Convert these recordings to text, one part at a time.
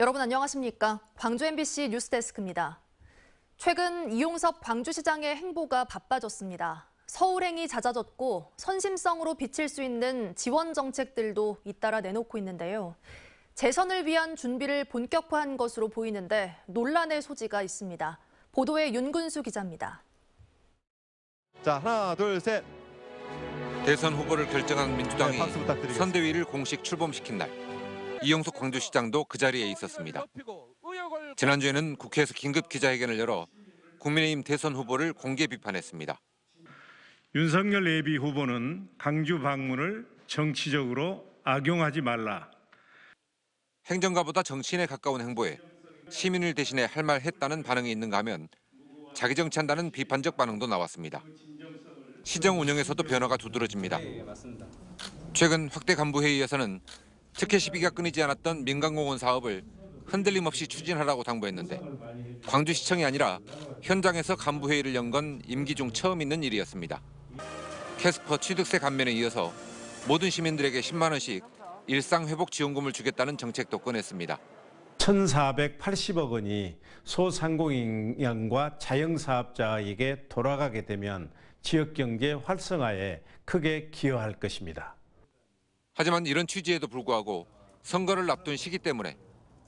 여러분 안녕하십니까? 광주 MBC 뉴스데스크입니다. 최근 이용섭 광주시장의 행보가 바빠졌습니다. 서울행이 잦아졌고 선심성으로 비칠 수 있는 지원 정책들도 잇따라 내놓고 있는데요. 재선을 위한 준비를 본격화한 것으로 보이는데 논란의 소지가 있습니다. 보도에 윤근수 기자입니다. 자 하나 둘 셋. 대선 후보를 결정한 민주당이 네. 선대위를 공식 출범시킨 날 이용석 광주시장도 그 자리에 있었습니다. 지난주에는 국회에서 긴급 기자회견을 열어 국민의힘 대선 후보를 공개 비판했습니다. 윤석열 예비 후보는 강주 방문을 정치적으로 악용하지 말라. 행정가보다 정치인에 가까운 행보에 시민을 대신해 할 말 했다는 반응이 있는가 하면 자기 정치한다는 비판적 반응도 나왔습니다. 시정 운영에서도 변화가 두드러집니다. 최근 확대 간부 회의에서는 특혜 시비가 끊이지 않았던 민간공원 사업을 흔들림 없이 추진하라고 당부했는데 광주시청이 아니라 현장에서 간부 회의를 연 건 임기 중 처음 있는 일이었습니다. 캐스퍼 취득세 감면에 이어서 모든 시민들에게 10만 원씩 일상 회복 지원금을 주겠다는 정책도 꺼냈습니다. 1,480억 원이 소상공인과 자영사업자에게 돌아가게 되면 지역 경제 활성화에 크게 기여할 것입니다. 하지만 이런 취지에도 불구하고 선거를 앞둔 시기 때문에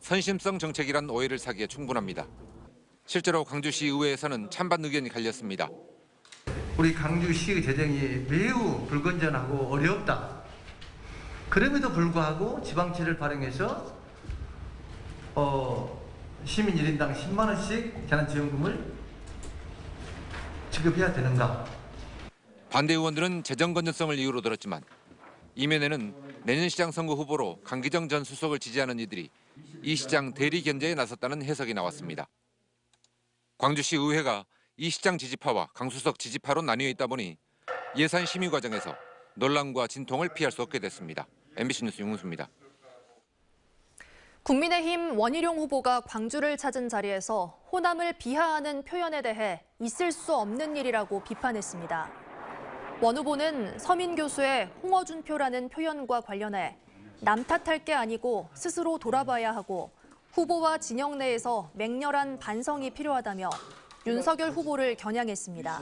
선심성 정책이란 오해를 사기에 충분합니다. 실제로 광주시 의회에서는 찬반 의견이 갈렸습니다. 우리 강주시의 재정이 매우 불건전하고 어렵다. 그럼에도 불구하고 지방채를 발행해서 어, 시민 1인당 10만 원씩 재난지원금을 지급해야 되는가? 반대 의원들은 재정 건전성을 이유로 들었지만 이면에는 내년 시장 선거 후보로 강기정 전 수석을 지지하는 이들이 이 시장 대리 견제에 나섰다는 해석이 나왔습니다. 광주시 의회가 이 시장 지지파와 강수석 지지파로 나뉘어 있다 보니 예산 심의 과정에서 논란과 진통을 피할 수 없게 됐습니다. MBC 뉴스 윤문수입니다. 국민의힘 원희룡 후보가 광주를 찾은 자리에서 호남을 비하하는 표현에 대해 있을 수 없는 일이라고 비판했습니다. 원 후보는 서민 교수의 홍어준표라는 표현과 관련해 남 탓할 게 아니고 스스로 돌아봐야 하고 후보와 진영 내에서 맹렬한 반성이 필요하다며 윤석열 후보를 겨냥했습니다.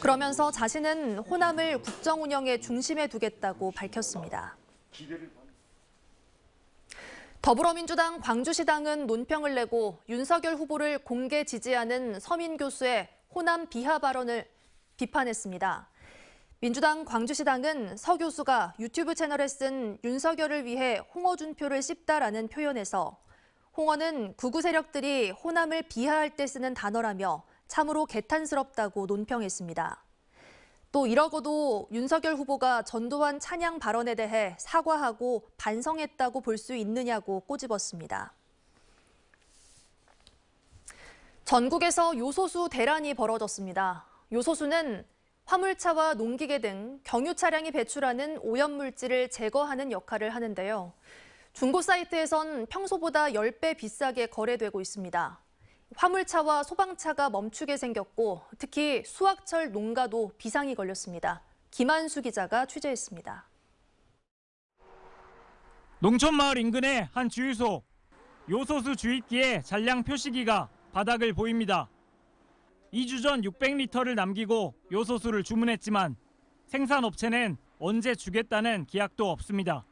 그러면서 자신은 호남을 국정 운영의 중심에 두겠다고 밝혔습니다. 더불어민주당 광주시당은 논평을 내고 윤석열 후보를 공개 지지하는 서민 교수의 호남 비하 발언을 비판했습니다. 민주당 광주시당은 서 교수가 유튜브 채널에 쓴 윤석열을 위해 홍어준표를 씹다라는 표현에서 홍어는 구구 세력들이 호남을 비하할 때 쓰는 단어라며 참으로 개탄스럽다고 논평했습니다. 또 이러고도 윤석열 후보가 전두환 찬양 발언에 대해 사과하고 반성했다고 볼 수 있느냐고 꼬집었습니다. 전국에서 요소수 대란이 벌어졌습니다. 요소수는 화물차와 농기계 등 경유 차량이 배출하는 오염물질을 제거하는 역할을 하는데요. 중고 사이트에선 평소보다 10배 비싸게 거래되고 있습니다. 화물차와 소방차가 멈추게 생겼고 특히 수확철 농가도 비상이 걸렸습니다. 김한수 기자가 취재했습니다. 농촌마을 인근의 한 주유소. 요소수 주입기에 잔량 표시기가 바닥을 보입니다. 2주 전 600리터를 남기고 요소수를 주문했지만 생산업체는 언제 주겠다는 계약도 없습니다.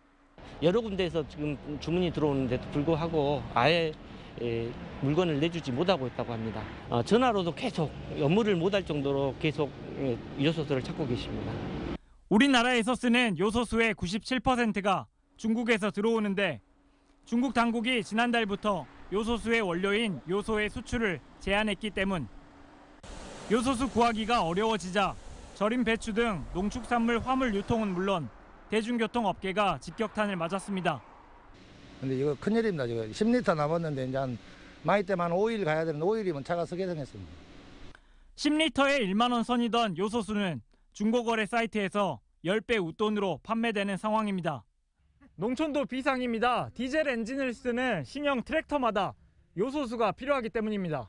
여러 군데에서 지금 주문이 들어오는데도 불구하고 아예 에, 물건을 내주지 못하고 있다고 합니다. 어, 전화로도 계속 업무를 못할 정도로 계속 예, 요소수를 찾고 계십니다. 우리나라에서 쓰는 요소수의 97%가 중국에서 들어오는데 중국 당국이 지난달부터 요소수의 원료인 요소의 수출을 제한했기 때문 요소수 구하기가 어려워지자 절임 배추 등 농축산물 화물 유통은 물론 대중교통 업계가 직격탄을 맞았습니다. 근데 이거 큰일입니다. 지금 10리터 남았는데 이제 한 많이 때만 한 5일 가야 되는데 5일이면 차가 서계성했습니다. 10리터에 1만 원 선이던 요소수는 중고거래 사이트에서 10배 웃돈으로 판매되는 상황입니다. 농촌도 비상입니다. 디젤 엔진을 쓰는 신형 트랙터마다 요소수가 필요하기 때문입니다.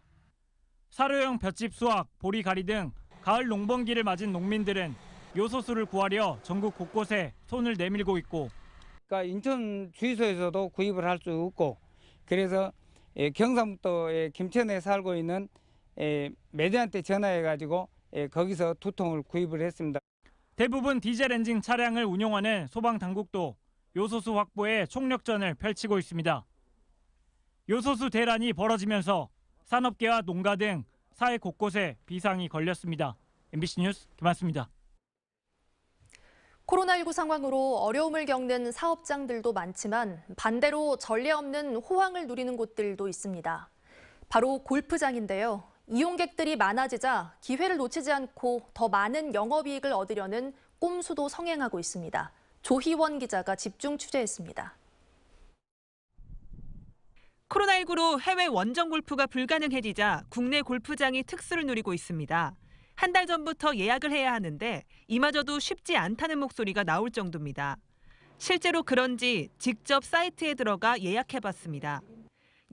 사료용 볏짚 수확, 보리 가리 등 가을 농번기를 맞은 농민들은 요소수를 구하려 전국 곳곳에 손을 내밀고 있고 그러니까 인천 주유소에서도 구입을 할 수 없고 그래서 예, 경상북도의 김천에 살고 있는 예, 매대한테 전화해 가지고 예, 거기서 두 통을 구입을 했습니다. 대부분 디젤 엔진 차량을 운용하는 소방 당국도 요소수 확보에 총력전을 펼치고 있습니다. 요소수 대란이 벌어지면서 산업계와 농가 등 사회 곳곳에 비상이 걸렸습니다. MBC 뉴스 김한수입니다. 코로나19 상황으로 어려움을 겪는 사업장들도 많지만 반대로 전례 없는 호황을 누리는 곳들도 있습니다. 바로 골프장인데요. 이용객들이 많아지자 기회를 놓치지 않고 더 많은 영업이익을 얻으려는 꼼수도 성행하고 있습니다. 조희원 기자가 집중 취재했습니다. 코로나19로 해외 원정 골프가 불가능해지자 국내 골프장이 특수를 누리고 있습니다. 한 달 전부터 예약을 해야 하는데 이마저도 쉽지 않다는 목소리가 나올 정도입니다. 실제로 그런지 직접 사이트에 들어가 예약해봤습니다.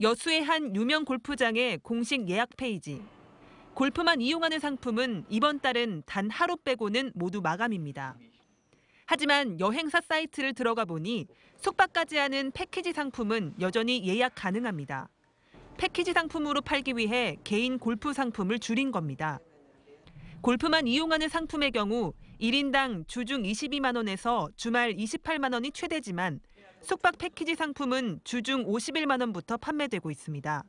여수의 한 유명 골프장의 공식 예약 페이지. 골프만 이용하는 상품은 이번 달은 단 하루 빼고는 모두 마감입니다. 하지만 여행사 사이트를 들어가 보니 숙박까지 하는 패키지 상품은 여전히 예약 가능합니다. 패키지 상품으로 팔기 위해 개인 골프 상품을 줄인 겁니다. 골프만 이용하는 상품의 경우 1인당 주중 22만 원에서 주말 28만 원이 최대지만 숙박 패키지 상품은 주중 51만 원부터 판매되고 있습니다.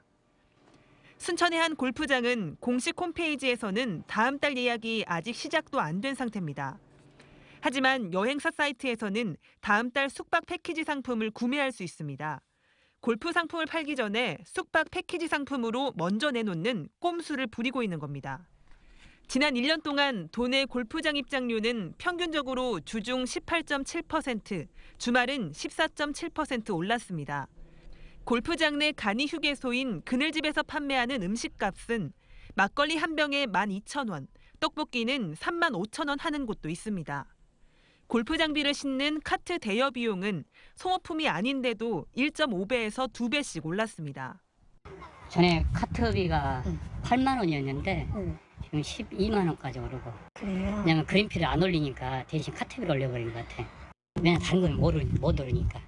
순천의 한 골프장은 공식 홈페이지에서는 다음 달 예약이 아직 시작도 안 된 상태입니다. 하지만 여행사 사이트에서는 다음 달 숙박 패키지 상품을 구매할 수 있습니다. 골프 상품을 팔기 전에 숙박 패키지 상품으로 먼저 내놓는 꼼수를 부리고 있는 겁니다. 지난 1년 동안 도내 골프장 입장료는 평균적으로 주중 18.7%, 주말은 14.7% 올랐습니다. 골프장 내 간이 휴게소인 그늘집에서 판매하는 음식값은 막걸리 한 병에 12,000원, 떡볶이는 35,000원 하는 곳도 있습니다. 골프 장비를 싣는 카트 대여 비용은 소모품이 아닌데도 1.5배에서 2배씩 올랐습니다. 전에 카트비가 8만 원이었는데 지금 12만 원까지 오르고 왜냐면 그린피를 안 올리니까 대신 카트비를 올려버린 것 같아 왜냐면 다른 건 모르, 못 오르니까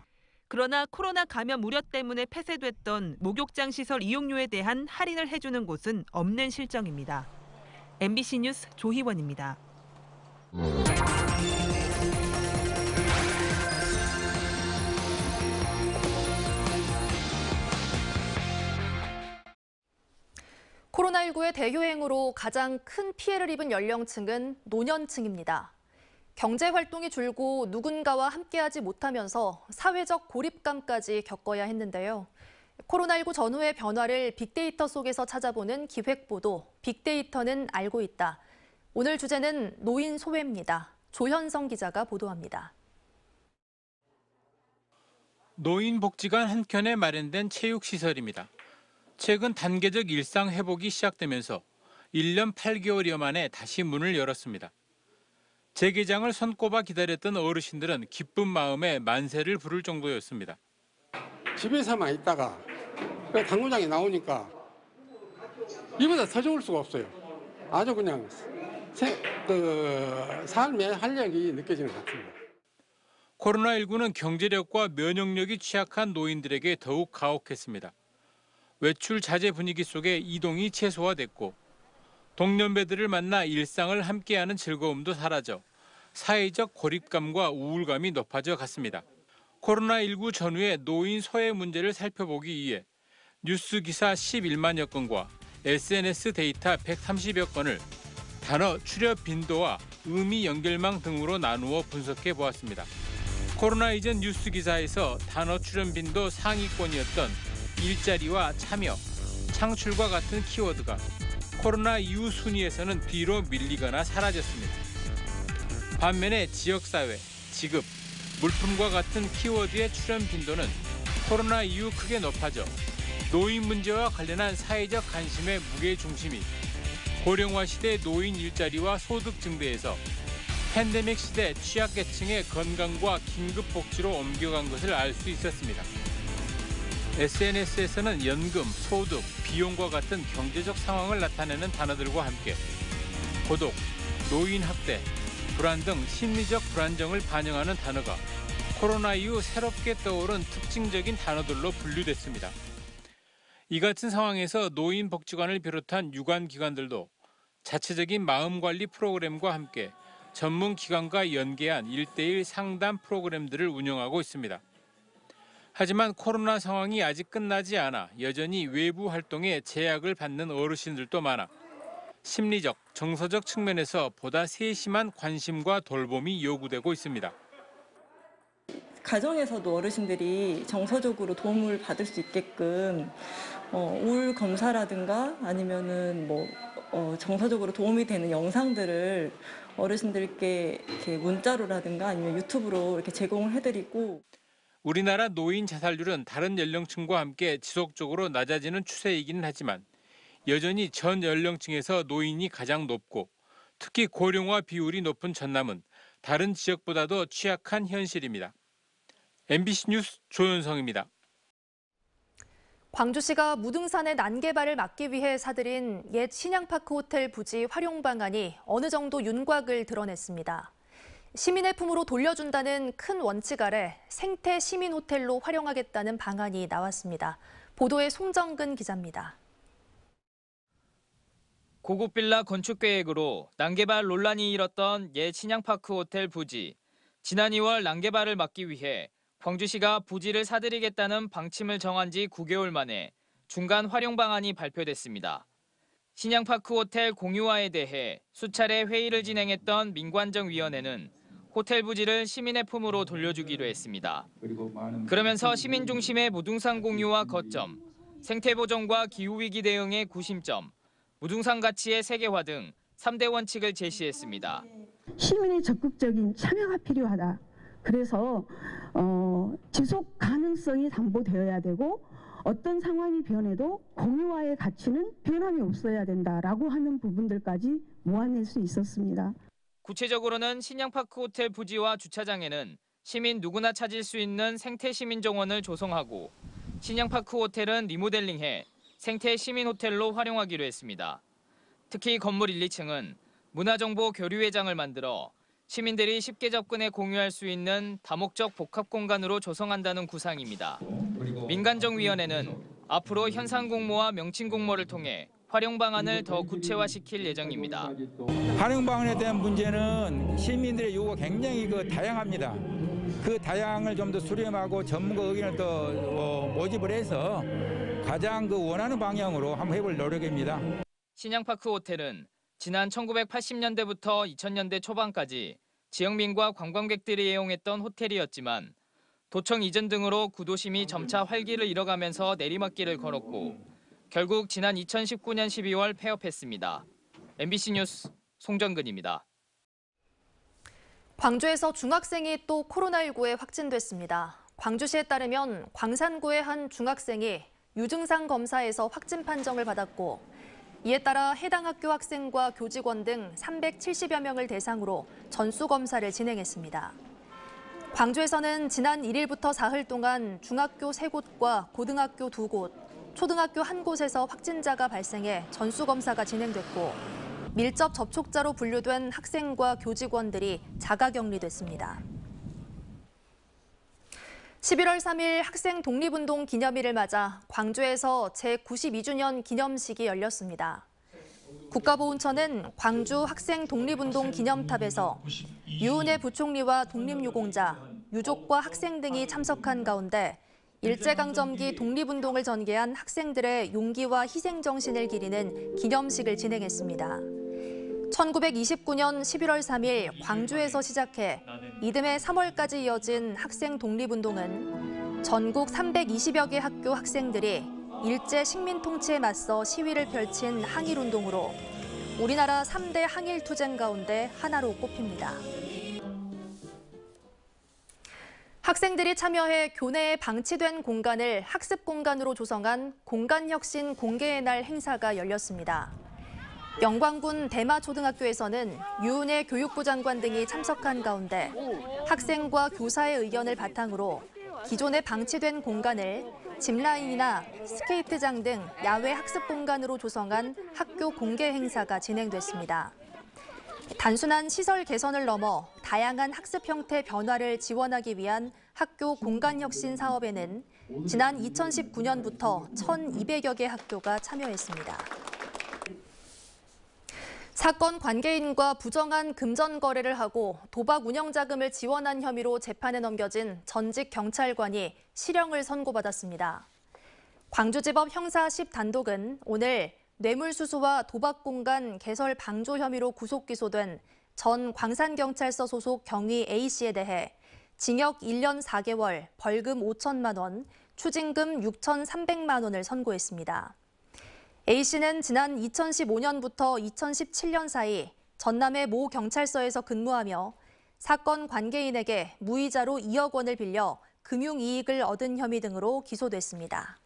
그러나 코로나 감염 우려 때문에 폐쇄됐던 목욕장 시설 이용료에 대한 할인을 해주는 곳은 없는 실정입니다. MBC 뉴스 조희원입니다. 코로나19의 대유행으로 가장 큰 피해를 입은 연령층은 노년층입니다. 경제 활동이 줄고 누군가와 함께하지 못하면서 사회적 고립감까지 겪어야 했는데요. 코로나19 전후의 변화를 빅데이터 속에서 찾아보는 기획보도 빅데이터는 알고 있다. 오늘 주제는 노인 소외입니다. 조현성 기자가 보도합니다. 노인 복지관 한켠에 마련된 체육시설입니다. 최근 단계적 일상 회복이 시작되면서 1년 8개월여 만에 다시 문을 열었습니다. 재개장을 손꼽아 기다렸던 어르신들은 기쁜 마음에 만세를 부를 정도였습니다. 집에서만 있다가 그 당구장에 나오니까 이보다 더 좋을 수가 없어요. 아주 그냥 세, 그 삶의 활력이 느껴지는 것 같습니다. 코로나19는 경제력과 면역력이 취약한 노인들에게 더욱 가혹했습니다. 외출 자제 분위기 속에 이동이 최소화됐고 동년배들을 만나 일상을 함께하는 즐거움도 사라져 사회적 고립감과 우울감이 높아져 갔습니다. 코로나19 전후의 노인 소외 문제를 살펴보기 위해 뉴스 기사 11만여 건과 SNS 데이터 130여 건을 단어 출력 빈도와 의미 연결망 등으로 나누어 분석해 보았습니다. 코로나 이전 뉴스 기사에서 단어 출연 빈도 상위권이었던 일자리와 참여, 창출과 같은 키워드가 코로나 이후 순위에서는 뒤로 밀리거나 사라졌습니다. 반면에 지역사회, 지급, 물품과 같은 키워드의 출연 빈도는 코로나 이후 크게 높아져 노인 문제와 관련한 사회적 관심의 무게 중심이 고령화 시대 노인 일자리와 소득 증대에서 팬데믹 시대 취약계층의 건강과 긴급 복지로 옮겨간 것을 알 수 있었습니다. SNS에서는 연금, 소득, 비용과 같은 경제적 상황을 나타내는 단어들과 함께 고독, 노인 학대, 불안 등 심리적 불안정을 반영하는 단어가 코로나 이후 새롭게 떠오른 특징적인 단어들로 분류됐습니다. 이 같은 상황에서 노인복지관을 비롯한 유관기관들도 자체적인 마음관리 프로그램과 함께 전문 기관과 연계한 일대일 상담 프로그램들을 운영하고 있습니다. 하지만 코로나 상황이 아직 끝나지 않아 여전히 외부 활동에 제약을 받는 어르신들도 많아 심리적, 정서적 측면에서 보다 세심한 관심과 돌봄이 요구되고 있습니다. 가정에서도 어르신들이 정서적으로 도움을 받을 수 있게끔 어, 우울 검사라든가 아니면은 뭐 어, 정서적으로 도움이 되는 영상들을 어르신들께 문자로라든가 아니면 유튜브로 이렇게 제공을 해드리고 우리나라 노인 자살률은 다른 연령층과 함께 지속적으로 낮아지는 추세이기는 하지만 여전히 전 연령층에서 노인이 가장 높고 특히 고령화 비율이 높은 전남은 다른 지역보다도 취약한 현실입니다. MBC 뉴스 조현성입니다. 광주시가 무등산의 난개발을 막기 위해 사들인 옛 신양파크 호텔 부지 활용 방안이 어느 정도 윤곽을 드러냈습니다. 시민의 품으로 돌려준다는 큰 원칙 아래 생태 시민 호텔로 활용하겠다는 방안이 나왔습니다. 보도에 송정근 기자입니다. 고급 빌라 건축 계획으로 난개발 논란이 일었던 옛 신양파크 호텔 부지. 지난 2월 난개발을 막기 위해 광주시가 부지를 사들이겠다는 방침을 정한 지 9개월 만에 중간 활용 방안이 발표됐습니다. 신양파크 호텔 공유화에 대해 수차례 회의를 진행했던 민관정위원회는 호텔 부지를 시민의 품으로 돌려주기로 했습니다. 그러면서 시민 중심의 무등산 공유와 거점, 생태 보존과 기후 위기 대응의 구심점, 무등산 가치의 세계화 등 3대 원칙을 제시했습니다. 시민의 적극적인 참여가 필요하다. 그래서 어, 지속 가능성이 담보되어야 되고 어떤 상황이 변해도 공유와의 가치는 변함이 없어야 된다라고 하는 부분들까지 모아낼 수 있었습니다. 구체적으로는 신양파크 호텔 부지와 주차장에는 시민 누구나 찾을 수 있는 생태 시민 정원을 조성하고 신양파크 호텔은 리모델링해 생태 시민 호텔로 활용하기로 했습니다. 특히 건물 1, 2층은 문화정보 교류회장을 만들어 시민들이 쉽게 접근해 공유할 수 있는 다목적 복합 공간으로 조성한다는 구상입니다. 민간정위원회는 앞으로 현상 공모와 명칭 공모를 통해 활용 방안을 더 구체화시킬 예정입니다. 활용 방안에 대한 문제는 시민들의 요구가 굉장히 그 다양합니다. 그 다양을 좀 더 수렴하고 전문가 의견을 더 어, 모집을 해서 가장 그 원하는 방향으로 한번 해볼 노력입니다. 신양파크 호텔은 지난 1980년대부터 2000년대 초반까지 지역민과 관광객들이 이용했던 호텔이었지만 도청 이전 등으로 구도심이 점차 활기를 잃어가면서 내리막길을 걸었고 결국 지난 2019년 12월 폐업했습니다. MBC 뉴스 송정근입니다. 광주에서 중학생이 또 코로나19에 확진됐습니다. 광주시에 따르면 광산구의 한 중학생이 유증상 검사에서 확진 판정을 받았고 이에 따라 해당 학교 학생과 교직원 등 370여 명을 대상으로 전수 검사를 진행했습니다. 광주에서는 지난 1일부터 사흘 동안 중학교 3곳과 고등학교 2곳, 초등학교 1곳에서 확진자가 발생해 전수 검사가 진행됐고 밀접 접촉자로 분류된 학생과 교직원들이 자가격리됐습니다. 11월 3일 학생 독립운동 기념일을 맞아 광주에서 제92주년 기념식이 열렸습니다. 국가보훈처는 광주 학생 독립운동 기념탑에서 유은혜 부총리와 독립유공자, 유족과 학생 등이 참석한 가운데 일제강점기 독립운동을 전개한 학생들의 용기와 희생정신을 기리는 기념식을 진행했습니다. 1929년 11월 3일 광주에서 시작해 이듬해 3월까지 이어진 학생 독립운동은 전국 320여 개 학교 학생들이 일제 식민 통치에 맞서 시위를 펼친 항일운동으로 우리나라 3대 항일투쟁 가운데 하나로 꼽힙니다. 학생들이 참여해 교내에 방치된 공간을 학습 공간으로 조성한 공간혁신 공개의 날 행사가 열렸습니다. 영광군 대마초등학교에서는 유은혜 교육부 장관 등이 참석한 가운데 학생과 교사의 의견을 바탕으로 기존에 방치된 공간을 짚라인이나 스케이트장 등 야외 학습 공간으로 조성한 학교 공개 행사가 진행됐습니다. 단순한 시설 개선을 넘어 다양한 학습 형태 변화를 지원하기 위한 학교 공간 혁신 사업에는 지난 2019년부터 1,200여 개 학교가 참여했습니다. 사건 관계인과 부정한 금전 거래를 하고 도박 운영 자금을 지원한 혐의로 재판에 넘겨진 전직 경찰관이 실형을 선고받았습니다. 광주지법 형사 10단독은 오늘 뇌물수수와 도박공간 개설 방조 혐의로 구속 기소된 전 광산경찰서 소속 경위 A씨에 대해 징역 1년 4개월, 벌금 5천만 원, 추징금 6,300만 원을 선고했습니다. A씨는 지난 2015년부터 2017년 사이 전남의 모 경찰서에서 근무하며 사건 관계인에게 무이자로 2억 원을 빌려 금융이익을 얻은 혐의 등으로 기소됐습니다.